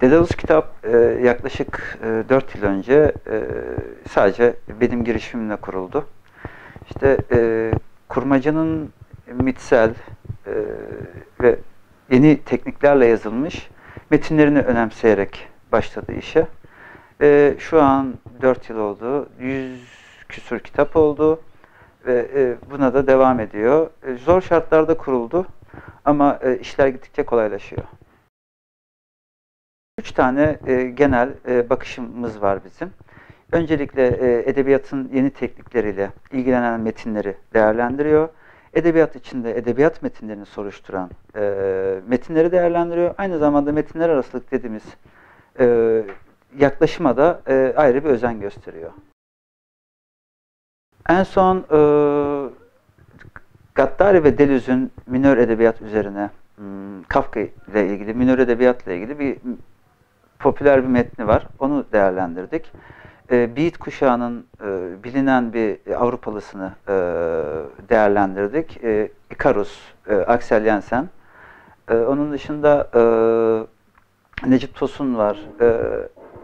Dedalus kitap e, yaklaşık e, 4 yıl önce e, sadece benim girişimimle kuruldu. İşte kurmacının mitsel e, ve yeni tekniklerle yazılmış metinlerini önemseyerek başladı işe. E, şu an 4 yıl oldu. 100 küsur kitap oldu ve e, buna da devam ediyor. Zor şartlarda kuruldu ama işler gittikçe kolaylaşıyor. Üç tane genel bakışımız var bizim. Öncelikle e, edebiyatın yeni teknikleriyle ilgilenen metinleri değerlendiriyor. Edebiyat içinde edebiyat metinlerini soruşturan e, metinleri değerlendiriyor. Aynı zamanda metinler arasılık dediğimiz e, yaklaşıma da e, ayrı bir özen gösteriyor. En son e, Gattari ve Deleuze'ün minör edebiyat üzerine hmm, Kafka ile ilgili, minör edebiyatla ilgili bir popüler bir metni var. Onu değerlendirdik. E, Beat kuşağının e, bilinen bir Avrupalısını e, değerlendirdik. E, Icarus, e, Axel Jensen. E, onun dışında e, Necip Tosun var. E,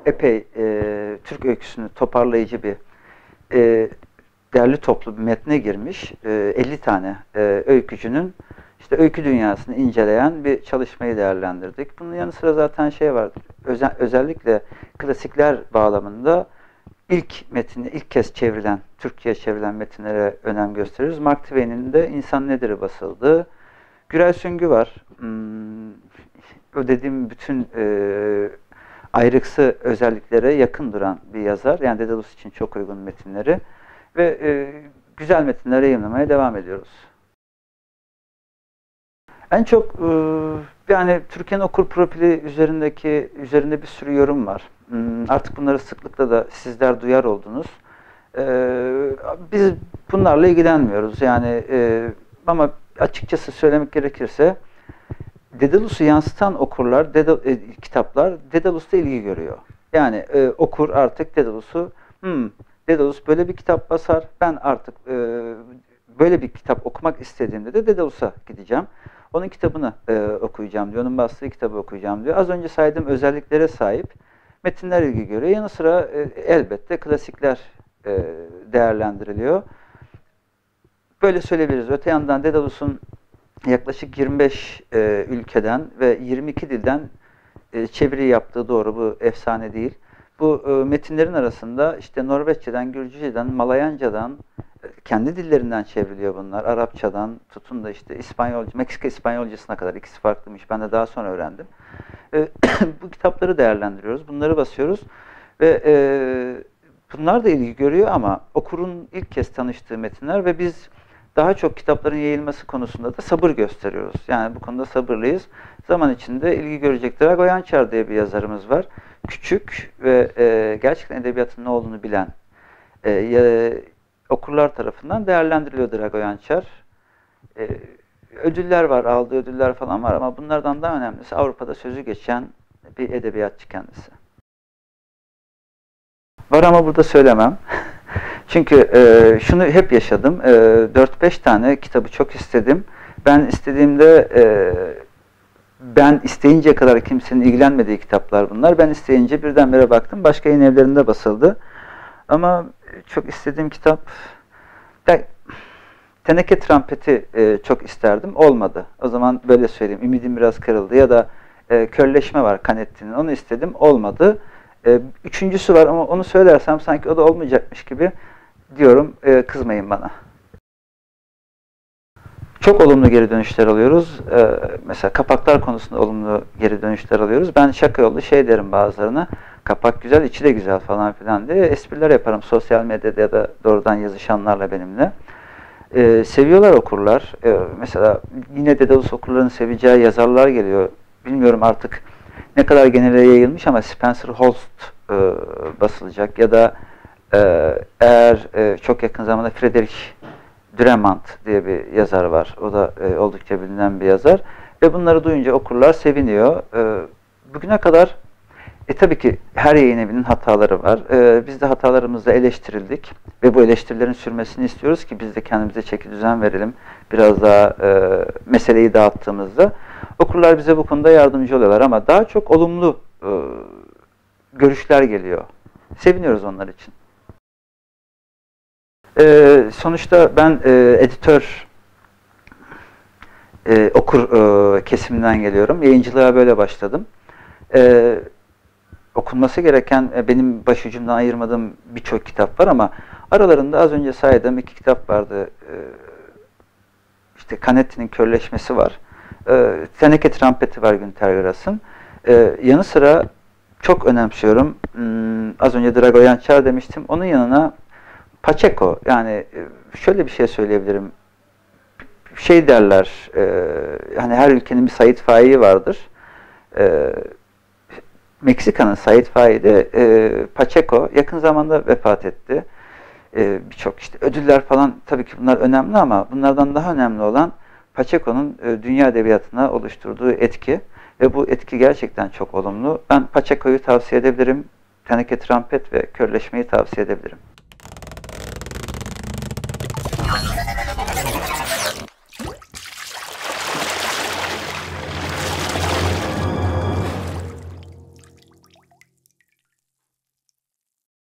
epey e, Türk öyküsünü toparlayıcı bir e, derli toplu bir metne girmiş. E, 50 tane e, öykücünün işte öykü dünyasını inceleyen bir çalışmayı değerlendirdik. Bunun yanı sıra zaten şey var, özel, özellikle klasikler bağlamında ilk metni, ilk kez çevrilen, Türkçe'ye çevrilen metinlere önem gösteriyoruz. Mark Twain'in de İnsan Nedir'i basıldı. Gürel Süngü var. Hmm, o dediğim bütün e, ayrıksı özelliklere yakın duran bir yazar. Yani Dedalus için çok uygun metinleri. Ve e, güzel metinleri yayınlamaya devam ediyoruz. En çok e, yani Türkiye'nin okur profili üzerindeki üzerinde bir sürü yorum var. Hmm, artık bunları sıklıkla da sizler duyar oldunuz. E, biz bunlarla ilgilenmiyoruz. Yani e, ama açıkçası söylemek gerekirse Dedalus'u yansıtan okurlar, Dedal, kitaplar Dedalus'ta ilgi görüyor. Yani okur artık Dedalus'u hmm, Dedalus böyle bir kitap basar. Ben artık böyle bir kitap okumak istediğimde de Dedalus'a gideceğim. Onun kitabını e, okuyacağım diyor. Onun bastığı kitabı okuyacağım diyor. Az önce saydığım özelliklere sahip metinler ilgi görüyor. Yanı sıra e, elbette klasikler e, değerlendiriliyor. Böyle söyleyebiliriz. Öte yandan Dedalus'un yaklaşık 25 e, ülkeden ve 22 dilden e, çeviri yaptığı doğru bu efsane değil. Bu e, metinlerin arasında işte Norveççeden, Gürcüce'den, Malayancadan, kendi dillerinden çevriliyor bunlar. Arapçadan tutun da işte İspanyolca, Meksika İspanyolcasına kadar ikisi farklıymış. Ben de daha sonra öğrendim. E, bu kitapları değerlendiriyoruz. Bunları basıyoruz. Ve e, bunlar da ilgi görüyor ama okurun ilk kez tanıştığı metinler ve biz daha çok kitapların yayılması konusunda da sabır gösteriyoruz. Yani bu konuda sabırlıyız. Zaman içinde ilgi görecek Drago Yançar diye bir yazarımız var. Küçük ve e, gerçekten edebiyatın ne olduğunu bilen, e, okurlar tarafından değerlendiriliyor Drago Yançar. Ee, ödüller var, aldığı ödüller falan var ama bunlardan daha önemlisi Avrupa'da sözü geçen bir edebiyatçı kendisi. Var ama burada söylemem. Çünkü e, şunu hep yaşadım. E, 4-5 tane kitabı çok istedim. Ben istediğimde e, ben isteyince kadar kimsenin ilgilenmediği kitaplar bunlar. Ben isteyince birdenbire baktım. Başka yayın evlerinde basıldı. Ama çok istediğim kitap ben, Teneke Trampeti e, çok isterdim. Olmadı. O zaman böyle söyleyeyim. Ümidim biraz kırıldı. Ya da e, Körleşme var Canetti'nin. Onu istedim. Olmadı. E, üçüncüsü var ama onu söylersem sanki o da olmayacakmış gibi diyorum. E, kızmayın bana. Çok olumlu geri dönüşler alıyoruz. Ee, mesela kapaklar konusunda olumlu geri dönüşler alıyoruz. Ben şaka yollu şey derim bazılarına. Kapak güzel, içi de güzel falan filan diye espriler yaparım sosyal medyada ya da doğrudan yazışanlarla benimle. Ee, seviyorlar okurlar. Ee, mesela yine Dedalus okurların seveceği yazarlar geliyor. Bilmiyorum artık ne kadar genele yayılmış ama Spencer Holst e, basılacak ya da e, eğer e, çok yakın zamanda Friedrich Dremant diye bir yazar var. O da e, oldukça bilinen bir yazar. Ve bunları duyunca okurlar seviniyor. E, bugüne kadar e tabii ki her yayın evinin hataları var. E, biz de hatalarımızla eleştirildik ve bu eleştirilerin sürmesini istiyoruz ki biz de kendimize çeki düzen verelim. Biraz daha e, meseleyi dağıttığımızda okurlar bize bu konuda yardımcı oluyorlar ama daha çok olumlu e, görüşler geliyor. Seviniyoruz onlar için. E, sonuçta ben e, editör e, okur e, kesimden geliyorum. Yayıncılığa böyle başladım. E, okunması gereken e, benim başucumdan ayırmadığım birçok kitap var ama aralarında az önce saydığım iki kitap vardı. E, işte Canetti'nin Körleşmesi var. E, Teneke Trampeti var Günter Grass'ın. E, yanı sıra çok önemsiyorum. Hmm, az önce Dragoyan Çar demiştim. Onun yanına Pacheco yani e, şöyle bir şey söyleyebilirim. Şey derler, e, hani her ülkenin bir Said Faik'i vardır. E, Meksika'nın Said Faik'i e, Pacheco yakın zamanda vefat etti. E, Birçok işte ödüller falan tabii ki bunlar önemli ama bunlardan daha önemli olan Pacheco'nun e, dünya edebiyatına oluşturduğu etki ve bu etki gerçekten çok olumlu. Ben Pacheco'yu tavsiye edebilirim. Teneke Trampet ve Körleşmeyi tavsiye edebilirim.